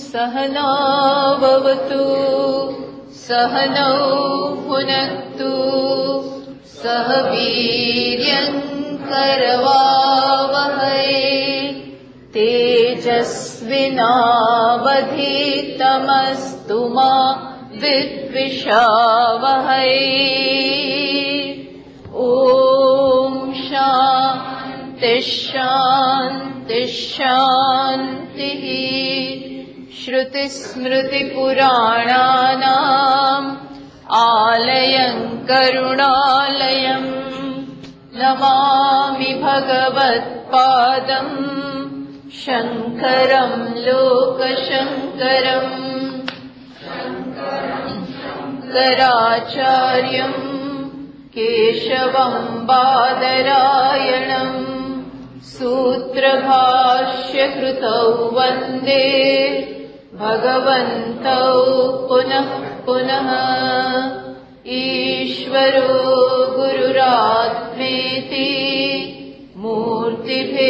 सहनावतु सहनौ भुनक्तु सह वीर्यङ्करवावहै तेजस्विनावधीतमस्तु मा विद्विषावहै। ॐ शान्तिः शान्तिः श्रुतिस्मृतिपुराणानाम् आलयम् करुणालयम् नमामि भगवत्पादम् शङ्करम् लोकशङ्करम् शङ्कराचार्यम् केशवम् बादरायणम् सूत्रभाष्यकृतौ वन्दे भगवन्तौ पुनः पुनः ईश्वरो गुरुरात्मेति मूर्तिभेदविभागिने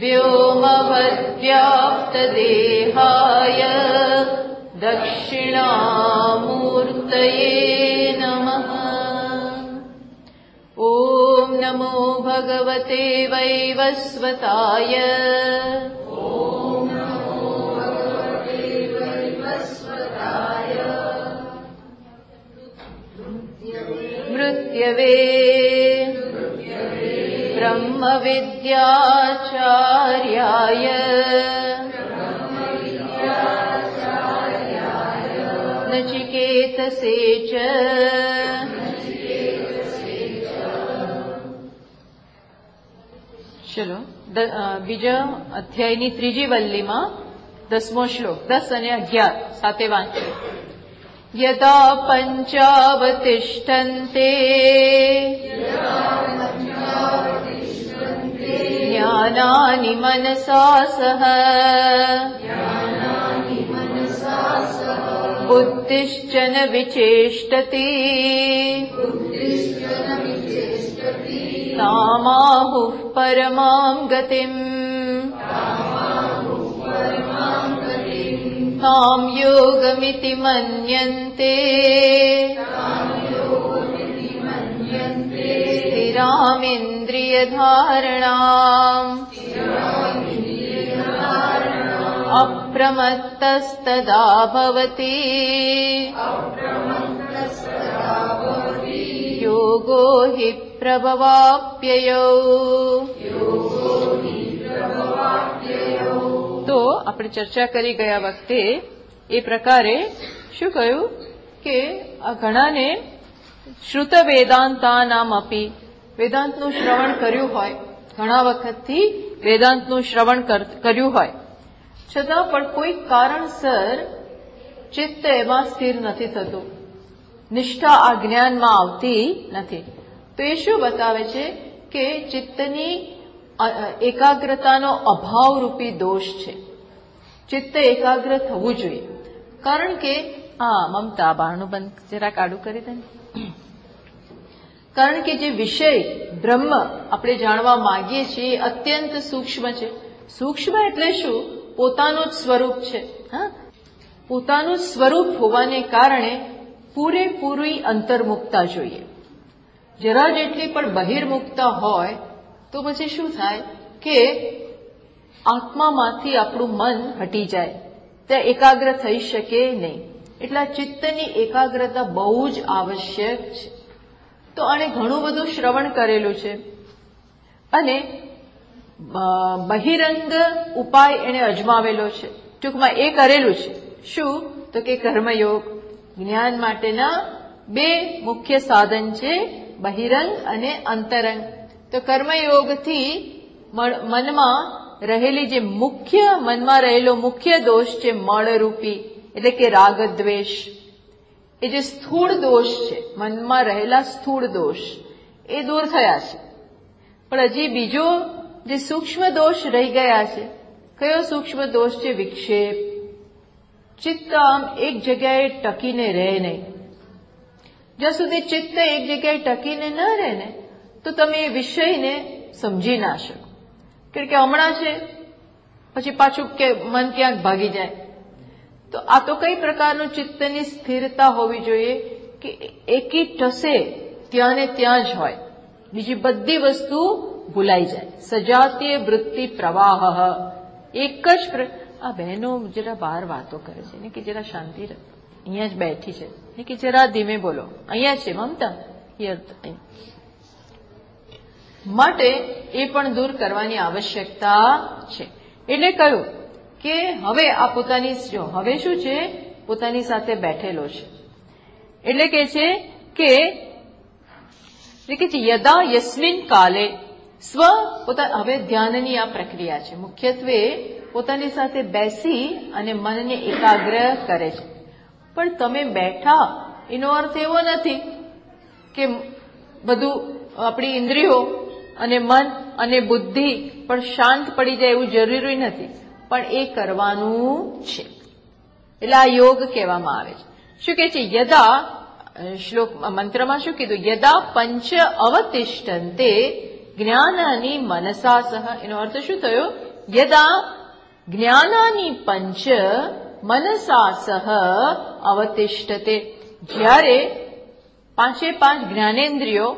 व्योमवद्व्याप्तदेहाय दक्षिणामूर्तये नमः। ॐ नमो भगवते वैवस्वताय मृत्यवे ब्रह्मविद्याचार्याय नचिकेतसे च ચલો બીજા અધ્યાયની ત્રીજી વલ્લીમાં દસમો શ્લોક દસ અને અગિયાર સાથે વાંચો यदा पञ्चावतिष्ठन्ते। ज्ञानानि मनसा सह। बुद्धिश्चन विचेष्टति। सामाहुः परमाम् गतिम्। ं योगमिति मन्यन्ते। स्थिरामिन्द्रियधारणाम् अप्रमत्तस्तदा भवति। योगो हि प्रभवाप्ययौ। આપણે ચર્ચા કરી ગયા વખતે એ પ્રકારે શું કહ્યું કે આ ઘણાને શ્રુત વેદાંતા નામ આપી વેદાંતનું શ્રવણ કર્યું હોય, ઘણા વખતથી વેદાંતનું શ્રવણ કર્યું હોય. છતાં પણ કોઈ કારણસર ચિત્ત એમાં સ્થિર નથી થતું. નિષ્ઠા આ જ્ઞાનમાં આવતી નથી. તો એ શું બતાવે છે કે ચિત્તની એકાગ્રતાનો અભાવરૂપી દોષ છે. ચિત્ત એકાગ્ર થવું જોઈએ. કારણ કે, હા, મમતા બહારનું બંધ જરા કાઢું કરી દે કારણ કે જે વિષય, બ્રહ્મ, આપણે જાણવા માંગીએ છીએ એ અત્યંત સૂક્ષ્મ છે. સૂક્ષ્મ એટલે શું? પોતાનું જ સ્વરૂપ છે. હા? પોતાનું સ્વરૂપ હોવાને કારણે પૂરેપૂરી અંતર્મુક્તા જોઈએ. જરા જેટલી પણ બહિર્મુક્તા હોય, તો પછી શું થાય? કે આત્મામાંથી આપણું મન હટી જાય. ત્યાં એકાગ્ર થઈ શકે નહીં. એટલા ચિત્તની એકાગ્રતા બહુ જ આવશ્યક છે. તો આને ઘણું બધું શ્રવણ કરેલું છે. અને બહિરંગ ઉપાય એણે અજમાવેલો છે. ટૂંકમાં એ કરેલું છે. શું? તો કે કર્મયોગ. જ્ઞાન માટેના બે મુખ્ય સાધન છે, બહિરંગ અને અંતરંગ. તો કર્મયોગથી મનમાં રહેલી જે મુખ્ય મનમાં રહેલો મુખ્ય દોષ છે મળરૂપી, એટલે કે રાગ દ્વેષ એ જે સ્થૂળ દોષ છે, મનમાં રહેલા સ્થૂળ દોષ, એ દૂર થયા છે. પણ હજી બીજો જે સૂક્ષ્મ દોષ રહી ગયા છે, કયો સૂક્ષ્મ દોષ છે? વિક્ષેપ. ચિત્ત આમ એક જગ્યાએ ટકીને રહે નહીં. જ્યાં સુધી ચિત્ત એક જગ્યાએ ટકીને ન રહે ને, તો તમે એ વિષયને સમજી ના શકો. કારણ કે હમણાં છે, પછી પાછું કે મન ક્યાંક ભાગી જાય. તો આ તો કઈ પ્રકારનું ચિત્તની સ્થિરતા હોવી જોઈએ કે એકી ટસે ત્યાં ને ત્યાં જ હોય. બીજી બધી વસ્તુ ભૂલાઈ જાય. સજાતીય વૃત્તિ પ્રવાહ. એક જ આ બહેનો જરા બહાર વાતો કરે છે, ને કે જરા શાંતિ અહીંયા જ બેઠી છે કે જરા ધીમે બોલો. અહીંયા છે, મમતા? માટે એ પણ દૂર કરવાની આવશ્યકતા છે. એટલે કહ્યું કે હવે આ પોતાની જો હવે શું છે? પોતાની સાથે બેઠેલો છે. એટલે કે છે કે કે છે, યદા યસ્મિન કાલે સ્વ પોતા, હવે ધ્યાનની આ પ્રક્રિયા છે. મુખ્યત્વે પોતાની સાથે બેસી અને મનને એકાગ્ર કરે છે. પણ તમે બેઠા, એનો અર્થ એવો નથી કે બધું, આપણી ઇન્દ્રિયો અને મન અને બુદ્ધિ પણ શાંત પડી જાય એવું જરૂરી નથી. પણ એ કરવાનું છે. એટલે આ યોગ કહેવામાં આવે છે. શું કે છે? યદા શ્લોક મંત્રમાં શું કીધું? યદા પંચ અવતિષ્ઠંતે જ્ઞાનાની મનસા સહ. એનો અર્થ શું થયો? યદા જ્ઞાનાની પંચ મનસા સહ અવતિષ્ઠતે. જ્યારે પાંચે પાંચ જ્ઞાનેન્દ્રિયો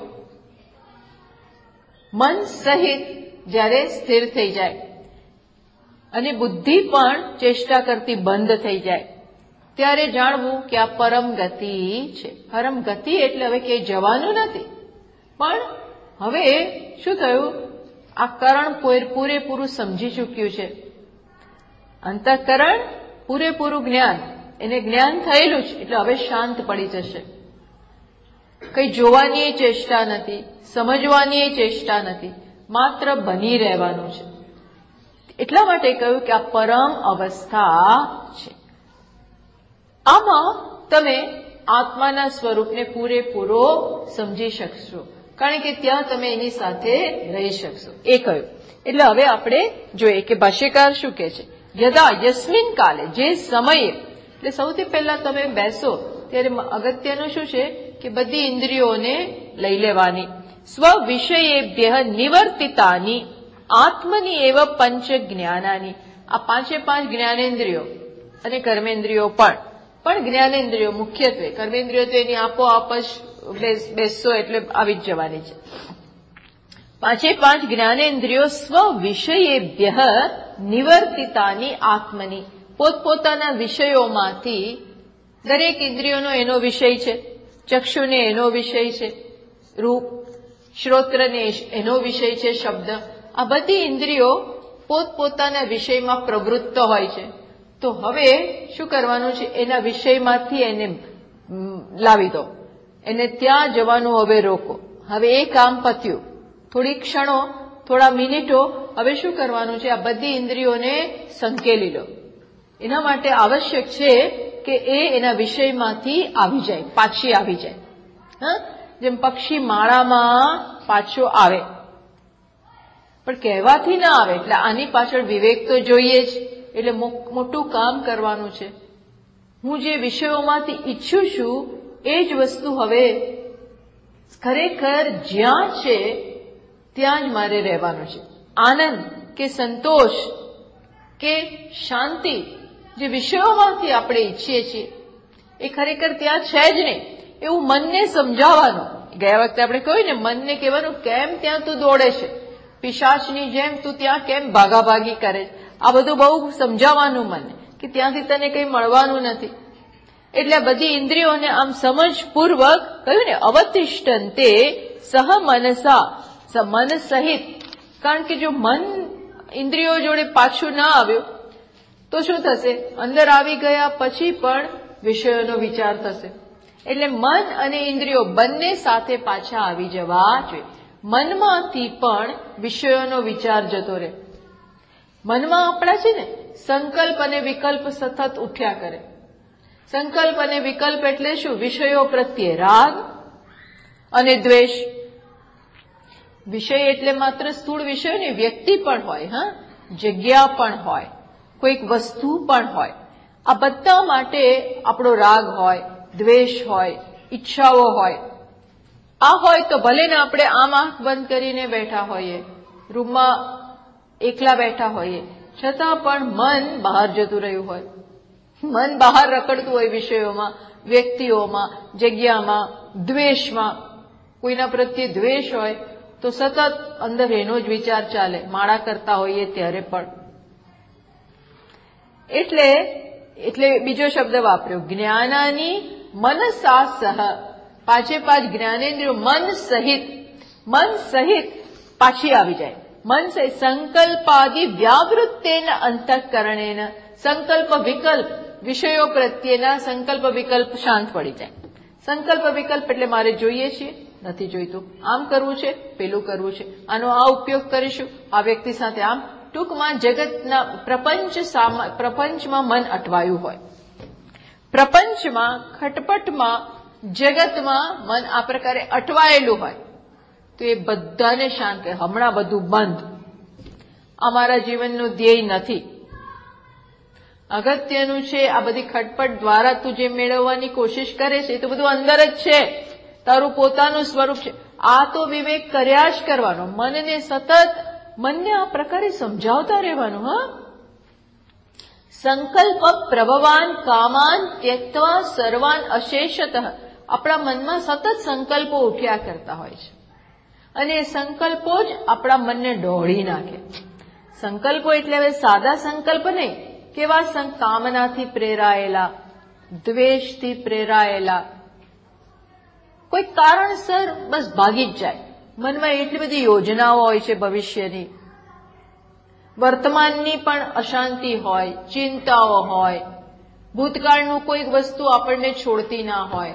મન સહિત જ્યારે સ્થિર થઈ જાય અને બુદ્ધિ પણ ચેષ્ટા કરતી બંધ થઈ જાય, ત્યારે જાણવું કે આ પરમ ગતિ છે. પરમ ગતિ એટલે હવે કે જવાનું નથી. પણ હવે શું થયું? આ કરણ પૂરેપૂરું સમજી ચૂક્યું છે. અંતઃકરણ પૂરેપૂરું જ્ઞાન, એને જ્ઞાન થયેલું છે એટલે હવે શાંત પડી જશે. કઈ જોવાની ચેષ્ટા નથી, સમજવાની ચેષ્ટા નથી, માત્ર બની રહેવાનું છે. એટલા માટે કહ્યું કે આ પરમ અવસ્થા છે. આમાં તમે આત્માના સ્વરૂપને પૂરેપૂરો સમજી શકશો, કારણ કે ત્યાં તમે એની સાથે રહી શકશો. એ કહ્યું. એટલે હવે આપણે જોઈએ કે ભાષ્યકાર શું કે છે. યદા યસ્મિન કાલે જે સમયે. એટલે સૌથી પહેલા તમે બેસો, ત્યારે અગત્યનું શું છે? કે બધી ઇન્દ્રિયોને લઈ લેવાની. સ્વ વિષયેભ્ય નિવર્તિતાની, આત્મની એવ પંચ જ્ઞાનાની આ પાંચે પાંચ જ્ઞાનેન્દ્રિયો અને કર્મેન્દ્રિયો પણ. પણ જ્ઞાનેન્દ્રિયો મુખ્યત્વે. કર્મેન્દ્રિયો તો એની આપોઆપ જ બેસશો એટલે આવી જ જવાની છે. પાંચે પાંચ જ્ઞાનેન્દ્રિયો સ્વ વિષયેભ્ય નિવર્તિતાની, આત્મની. પોતપોતાના વિષયોમાંથી દરેક ઇન્દ્રિયોનો એનો વિષય છે. ચક્ષુને એનો વિષય છે, રૂપ, શ્રોત્રને એનો વિષય છે, શબ્દ. આ બધી ઇન્દ્રિયો પોતપોતાના વિષયમાં પ્રવૃત્ત હોય છે. તો હવે શું કરવાનું છે? એના વિષયમાંથી એને લાવી દો. એને ત્યાં જવાનું હવે રોકો. હવે એ કામ પત્યું. થોડી ક્ષણો, થોડા મિનિટો, હવે શું કરવાનું છે? આ બધી ઇન્દ્રિયોને સંકેલી લો. એના માટે આવશ્યક છે કે એ એના વિષયમાંથી આવી જાય, પાછી આવી જાય. હા? જેમ પક્ષી માળામાં પાછો આવે. પણ કહેવાથી ના આવે, એટલે આની પાછળ વિવેક તો જોઈએ જ. એટલે મોટું કામ કરવાનું છે. હું જે વિષયોમાંથી ઈચ્છું છું, એ જ વસ્તુ હવે ખરેખર જ્યાં છે, ત્યાં જ મારે રહેવાનું છે. આનંદ કે સંતોષ કે શાંતિ જે વિષયોમાંથી આપણે ઈચ્છીએ છીએ. એ ખરેખર ત્યાં છે જ નહીં. એવું મનને સમજાવવાનું. ગયા વખતે આપણે કહ્યું ને, મનને કહેવાનું, કેમ ત્યાં તું દોડે છે? પિશાચની જેમ તું ત્યાં કેમ ભાગાભાગી કરે છે? આ બધું બહુ સમજાવવાનું મને કે ત્યાંથી તને કંઈ મળવાનું નથી. એટલે બધી ઇન્દ્રિયોને આમ સમજપૂર્વક કહ્યું ને અવતિષ્ઠન તે સહ મનસા મન સહિત. કારણ કે જો મન ઇન્દ્રિયો જોડે પાછું ના આવ્યું તો શું થશે? અંદર આવી ગયા પછી પણ વિષયોનો વિચાર થશે. એટલે મન અને ઇન્દ્રિયો બંને સાથે પાછા આવી જવા જોઈએ. મનમાંથી પણ વિષયોનો વિચાર જતો રહે. મનમાં આપણા છે ને, સંકલ્પ અને વિકલ્પ સતત ઉઠ્યા કરે. સંકલ્પ અને વિકલ્પ એટલે શું? વિષયો પ્રત્યે રાગ અને દ્વેષ. વિષય એટલે માત્ર સ્થૂળ વિષય ને વ્યક્તિ પણ હોય, હા? જગ્યા પણ હોય. કોઈક વસ્તુ પણ હોય. આ બધા માટે આપણો રાગ હોય, દ્વેષ હોય, ઈચ્છાઓ હોય. આ હોય તો ભલે ને આપણે આમ આંખ બંધ કરીને બેઠા હોઈએ, રૂમમાં એકલા બેઠા હોઈએ, છતાં પણ મન બહાર જતું રહ્યું હોય. મન બહાર રખડતું હોય વિષયોમાં, વ્યક્તિઓમાં, જગ્યામાં, દ્વેષમાં. કોઈના પ્રત્યે દ્વેષ હોય તો સતત અંદર એનો જ વિચાર ચાલે. માળા કરતા હોઈએ ત્યારે પણ. એટલે એટલે બીજો શબ્દ વાપર્યો, જ્ઞાનાની મનસા સહ પાછે પાંચ જ્ઞાનેન્દ્રિયો મન સહિત મન સહિત પાછી આવી જાય. મન સહિત સંકલ્પાદિ વ્યાવૃત્તેના અંતઃકરણેના. સંકલ્પ વિકલ્પ, વિષયો પ્રત્યેના સંકલ્પ વિકલ્પ શાંત પડી જાય. સંકલ્પ વિકલ્પ એટલે મારે જોઈએ છીએ નથી જોઈતું. આમ કરવું છે, પેલું કરવું છે. આનો આ ઉપયોગ કરીશું. આ વ્યક્તિ સાથે આમ ટૂંકમાં જગતના પ્રપંચ પ્રપંચમાં મન અટવાયું હોય. પ્રપંચમાં, ખટપટમાં, જગતમાં મન આ પ્રકારે અટવાયેલું હોય. તો એ બધાને શાંત હમણાં બધું બંધ. અમારા જીવનનું ધ્યેય નથી. અગત્યનું છે આ બધી ખટપટ દ્વારા તું જે મેળવવાની કોશિશ કરે છે, એ તો બધું અંદર જ છે. તારું પોતાનું સ્વરૂપ છે. આ તો વિવેક કર્યા જ કરવાનો. મનને સતત મનને આ પ્રકારે સમજાવતા રહેવાનું, હા? સંકલ્પ પ્રભવાન કામાન ત્યક્તવા સર્વાન અશેષત. આપણા મનમાં સતત સંકલ્પો ઉઠ્યા કરતા હોય છે. અને એ સંકલ્પો જ આપણા મનને ઢોળી નાખે. સંકલ્પો એટલે હવે સાદા સંકલ્પ નહીં, કેવા કામનાથી પ્રેરાયેલા, દ્વેષથી પ્રેરાયેલા. કોઈ કારણસર બસ ભાગી જ જાય. મનમાં એટલી બધી યોજનાઓ હોય છે ભવિષ્યની. વર્તમાનની પણ અશાંતિ હોય, ચિંતાઓ હોય, ભૂતકાળનું કોઈક વસ્તુ આપણને છોડતી ના હોય.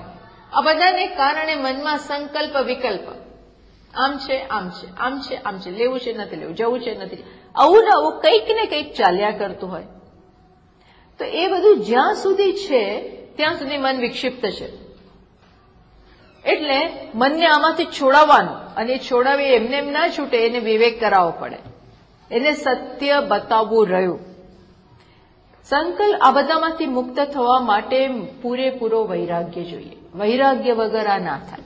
આ બધાને કારણે મનમાં સંકલ્પ, વિકલ્પ. આમ છે આમ છે આમ છે આમ છે. લેવું છે, નથી લેવું, જવું છે, નથી. આવું ને આવું કંઈક ને કંઈક ચાલ્યા કરતું હોય. તો એ બધું જ્યાં સુધી છે, ત્યાં સુધી મન વિક્ષિપ્ત છે. એટલે મનને આમાંથી છોડાવવાનું. અને છોડાવી એમને એમ ના છૂટે, એને વિવેક કરાવવો પડે. એને સત્ય બતાવવું રહ્યું. સંકલ્પ આ બધામાંથી મુક્ત થવા માટે પૂરેપૂરો વૈરાગ્ય જોઈએ. વૈરાગ્ય વગર આ ના થાય.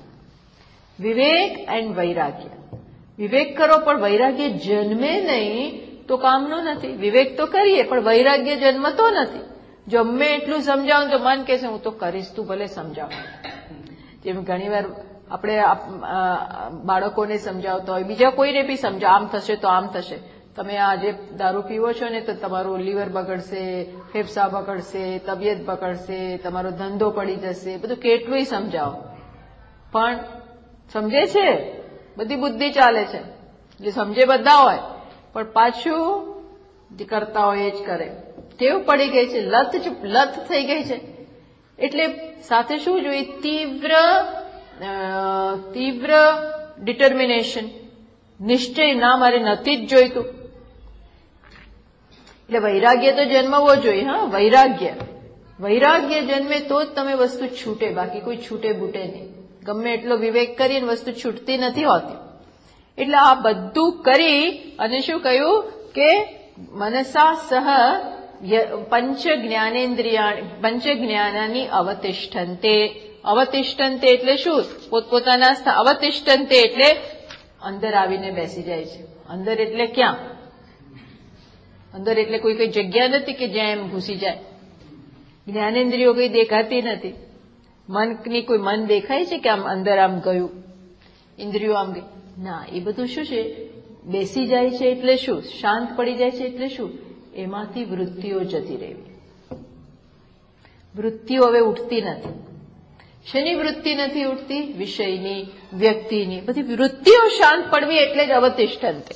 વિવેક એન્ડ વૈરાગ્ય. વિવેક કરો, પણ વૈરાગ્ય જન્મે નહીં તો કામનું નથી. વિવેક તો કરીએ, પણ વૈરાગ્ય જન્મતો નથી. જમે એટલું સમજાવું તો મન કહેશે હું તો કરીશ, તું ભલે સમજાવ. જેમ ઘણીવાર આપણે બાળકોને સમજાવતા હોય, બીજા કોઈને બી સમજાવ આમ થશે તો આમ થશે. તમે આજે દારૂ પીવો છો ને, તો તમારું લીવર બગડશે, ફેફસા બગડશે, તબિયત બગડશે, તમારો ધંધો પડી જશે, બધું કેટલું સમજાવો. પણ સમજે છે? બધી બુદ્ધિ ચાલે છે. જે સમજે બધા હોય. પણ પાછું જે કરતા હોય એ જ કરે. ટેવ પડી ગઈ છે, લત લત થઈ ગઈ છે. એટલે સાથે શું જોઈએ? તીવ્ર તીવ્ર ડિટર્મિનેશન નિશ્ચય ના મારે નથી જ જોઈતું. એટલે વૈરાગ્ય તો જન્મવો જોઈએ, હા, વૈરાગ્ય. વૈરાગ્ય જન્મે તો જ તમે વસ્તુ છૂટે, બાકી કોઈ છૂટે બૂટે નહીં. ગમે એટલો વિવેક કરીને વસ્તુ છૂટતી નથી હોતી. એટલે આ બધું કરી અને શું કહ્યું? કે મનસા સહ પંચ જ્ઞાનેન્દ્રિયા પંચ જ્ઞાનાની અવતિષ્ઠંતે. અવતિષ્ઠંતે એટલે શું? પોતપોતાના અવતિષ્ઠંતે એટલે અંદર આવીને બેસી જાય છે. અંદર એટલે ક્યાં? અંદર એટલે કોઈ કઈ જગ્યા નથી કે જ્યાં એમ ઘૂસી જાય. જ્ઞાનેન્દ્રિયો કઈ દેખાતી નથી. મનની કોઈ મન દેખાય છે કે આમ અંદર આમ ગયું? ઇન્દ્રિયો આમ ના, એ બધું શું છે? બેસી જાય છે એટલે શું? શાંત પડી જાય છે એટલે શું? એમાંથી વૃત્તિઓ જતી રહેવી વૃત્તિઓ હવે ઉઠતી નથી. શેની વૃત્તિ નથી ઉઠતી? વિષયની, વ્યક્તિની. બધી વૃત્તિઓ શાંત પડવી એટલે જ અવતિષ્ઠંતે.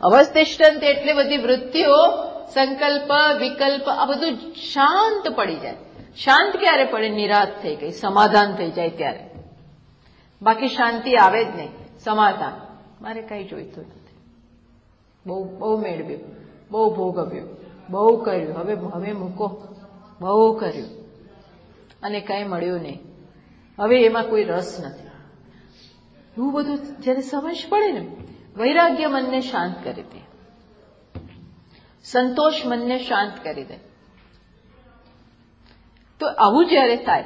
અવતિષ્ઠંતે એટલે બધી વૃત્તિઓ, સંકલ્પ, વિકલ્પ, આ બધું શાંત પડી જાય. શાંત ક્યારે પડે? નિરાશ થઈ ગઈ, સમાધાન થઈ જાય ત્યારે. બાકી શાંતિ આવે જ નહીં. સમાધાન. મારે કઈ જોઈતું નથી. બહુ બહુ મેળવ્યું. બહુ ભોગવ્યું. બહુ કર્યું. હવે હવે મૂકો. બહુ કર્યું. અને કઈ મળ્યું નહીં. હવે એમાં કોઈ રસ નથી. એવું બધું જયારે સમજ પડે ને, વૈરાગ્ય મનને શાંત કરી દે. સંતોષ મનને શાંત કરી દે. તો આવું જયારે થાય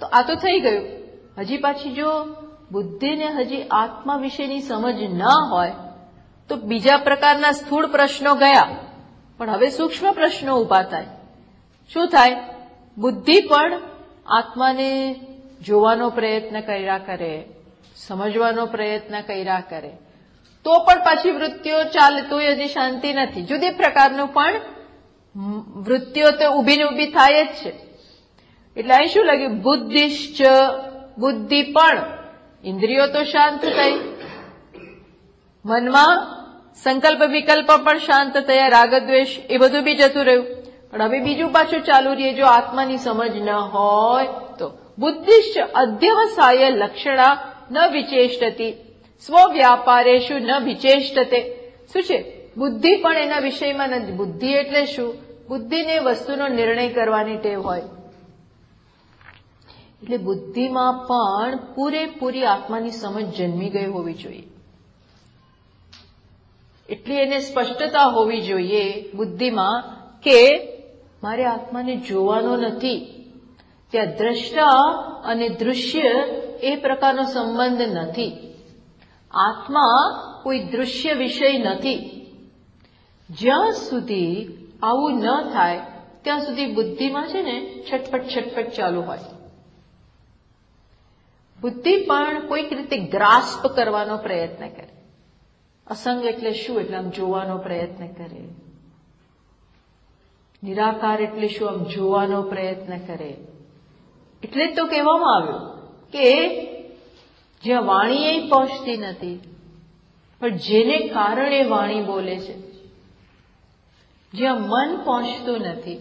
તો આ તો થઈ ગયું. હજી પાછી જો બુદ્ધિને હજી આત્મા વિશેની સમજ ના હોય તો બીજા પ્રકારના સ્થૂળ પ્રશ્નો ગયા. પણ હવે સૂક્ષ્મ પ્રશ્નો ઊભા થાય. શું થાય? બુદ્ધિ પણ આત્માને જોવાનો પ્રયત્ન કર્યા કરે, સમજવાનો પ્રયત્ન કર્યા કરે. તો પણ પાછી વૃત્તિઓ ચાલતું હજી શાંતિ નથી. જુદી પ્રકારનું પણ વૃત્તિઓ તો ઊભી ને ઊભી થાય જ છે. એટલે અહીં શું લાગ્યું? બુદ્ધિશ્ચ, બુદ્ધિ પણ. ઇન્દ્રિયો તો શાંત થઈ. મનમાં સંકલ્પ વિકલ્પ પણ શાંત થયા, રાગદ્વેષ એ બધું બી જતું રહ્યું. પણ હવે બીજું પાછું ચાલુ રહીએ, જો આત્માની સમજ ન હોય તો. બુદ્ધિશ્ચ અધ્યવસાય લક્ષણા ન વિચેષ્ટતી. સ્વવ્યાપારેશુ ન વિચેષ્ટતે. શું છે? બુદ્ધિ પણ એના વિષયમાં નથી. બુદ્ધિ એટલે શું? બુદ્ધિને વસ્તુનો નિર્ણય કરવાની ટેવ હોય. એટલે બુદ્ધિમાં પણ પૂરેપૂરી આત્માની સમજ જન્મી ગઈ હોવી જોઈએ. એટલી એને સ્પષ્ટતા હોવી જોઈએ બુદ્ધિમાં કે મારે આત્માને જોવાનો નથી. ત્યાં દ્રષ્ટા અને દૃશ્ય એ પ્રકારનો સંબંધ નથી. આત્મા કોઈ દૃશ્ય વિષય નથી. જ્યાં સુધી આવું ન થાય, ત્યાં સુધી બુદ્ધિમાં છે ને છટપટ છટપટ ચાલુ હોય. બુદ્ધિ પણ કોઈક રીતે ગ્રાસ્પ કરવાનો પ્રયત્ન કરે. અસંગ એટલે શું? એટલે આમ જોવાનો પ્રયત્ન કરે. નિરાકાર એટલે શું? આમ જોવાનો પ્રયત્ન કરે. એટલે જ તો કહેવામાં આવ્યું કે જ્યાં વાણી એ પહોંચતી નથી, પણ જેને કારણે વાણી બોલે છે. જ્યાં મન પહોંચતું નથી,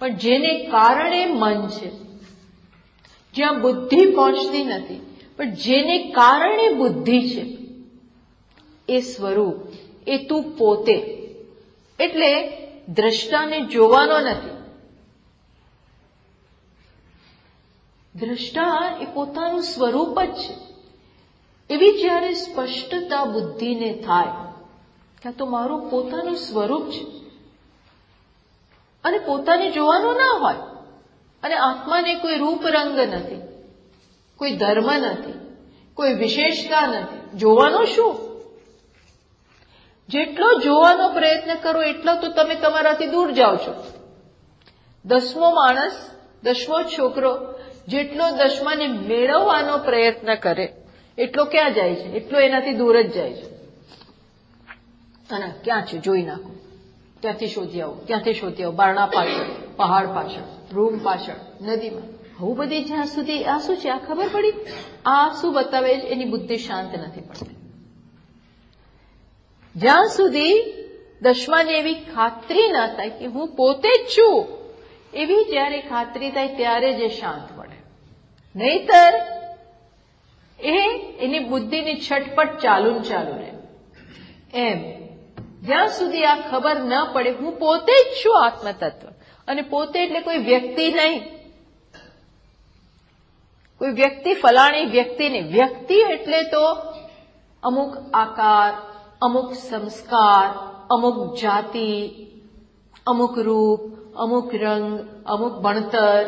પણ જેને કારણે મન છે. જ્યાં બુદ્ધિ પહોંચતી નથી, પણ જેને કારણે બુદ્ધિ છે. એ સ્વરૂપ, એ તું પોતે. એટલે દ્રષ્ટાને જોવાનો નથી. દ્રષ્ટા એ પોતાનું સ્વરૂપ જ છે. એવી જ્યારે સ્પષ્ટતા બુદ્ધિને થાય, ત્યાં તો મારું પોતાનું સ્વરૂપ છે. અને પોતાને જોવાનું ના હોય, અને આત્માને કોઈ રૂપ રંગ નથી, કોઈ ધર્મ નથી, કોઈ વિશેષતા નથી. જોવાનું શું? જેટલો જોવાનો પ્રયત્ન કરો, એટલો તો તમે તમારાથી દૂર જાઓ છો. દસમો માણસ, દસમો છોકરો જેટલો દસમાને મેળવવાનો પ્રયત્ન કરે, એટલો ક્યાં જાય છે? એટલો એનાથી દૂર જ જાય છે. અને ક્યાં છે? જોઈ નાખો. ત્યાંથી શોધી આવો, ત્યાંથી શોધી આવો. બારણા પાછળ, પહાડ પાછળ, રૂમ પાછળ, નદીમાં. આવું બધી જ્યાં સુધી, આ શું છે? આ ખબર પડી? આ શું બતાવે એની બુદ્ધિ શાંત નથી પડતી. જ્યાં સુધી દશમાને એવી ખાતરી ના થાય કે હું પોતે જ છું, એવી જ્યારે ખાતરી થાય ત્યારે જ એ શાંત પડે નહીતર એ એની બુદ્ધિની છટપટ ચાલુ ને ચાલુ રહે. એમ. જ્યાં સુધી આ ખબર ન પડે, હું પોતે જ છું આત્મતત્વ. અને પોતે એટલે કોઈ વ્યક્તિ નહીં. કોઈ વ્યક્તિ, ફલાણી વ્યક્તિ નહીં વ્યક્તિ એટલે તો અમુક આકાર અમુક સંસ્કાર, અમુક જાતિ, અમુક રૂપ, અમુક રંગ, અમુક ભણતર.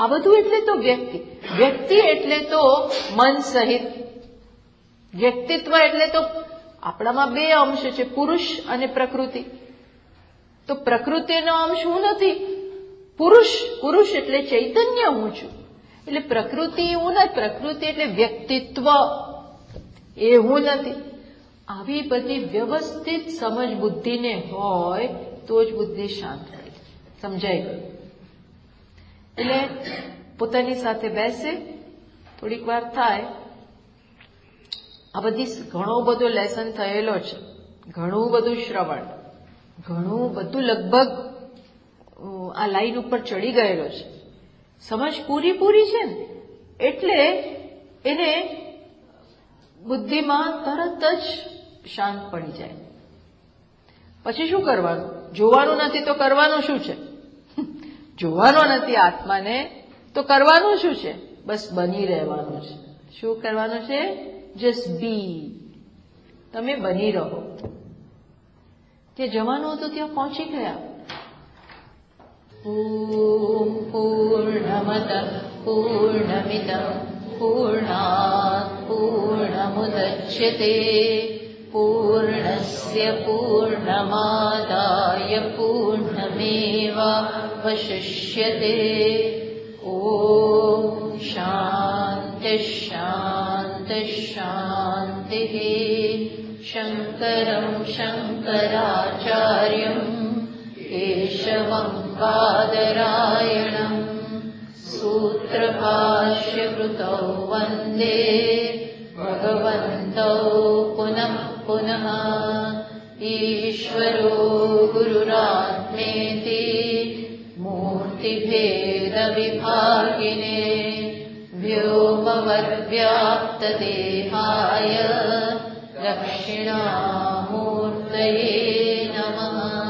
આ બધું એટલે તો વ્યક્તિ. વ્યક્તિ એટલે તો મન સહિત. વ્યક્તિત્વ એટલે તો આપણામાં બે અંશ છે, પુરુષ અને પ્રકૃતિ. તો પ્રકૃતિનો અંશ હું નથી. પુરુષ પુરુષ એટલે ચૈતન્ય હું છું. એટલે પ્રકૃતિ હું નથી પ્રકૃતિ એટલે વ્યક્તિત્વ. એ હું નથી. આવી બધી વ્યવસ્થિત સમજ બુદ્ધિને હોય તો જ બુદ્ધિ શાંત થાય સમજાય ગયું? એટલે પોતાની સાથે બેસે, થોડીક વાર થાય. આ બધી ઘણો બધો લેસન થયેલો છે. ઘણું બધું શ્રવણ. ઘણું બધું લગભગ આ લાઈન ઉપર ચડી ગયેલો છે. સમજ પૂરી પૂરી છે ને? એટલે એને બુદ્ધિમાં તરત જ શાંત પડી જાય. પછી શું કરવાનું? જોવાનું નથી તો કરવાનું શું છે? જોવાનો નથી આત્માને તો કરવાનું શું છે? બસ બની રહેવાનું છે. શું કરવાનું છે? જસ્ટ બી તમે બની રહો. ત્યાં જવાનું હતું ત્યાં પહોંચી ગયા. ઓમ પૂર્ણમદ, પૂર્ણમિદ પૂર્ણાત पूर्णमुदच्यते पूर्णस्य पूर्णमादाय पूर्णमेवावशिष्यते ॐ शान्त्यशान्तः शान्तिः शङ्करम् शङ्कराचार्यम् केशवम् पादरायणम् सूत्रभाष्यकृतौ वन्दे। भगवन्तौ पुनः पुनः। ईश्वरो गुरुरात्मेति मूर्तिभेदविभागिने व्योमवद्व्याप्तदेहाय दक्षिणामूर्तये नमः।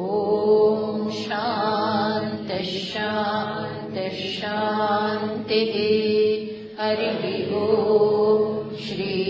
ॐ शान्तिः हरिः ओ श्री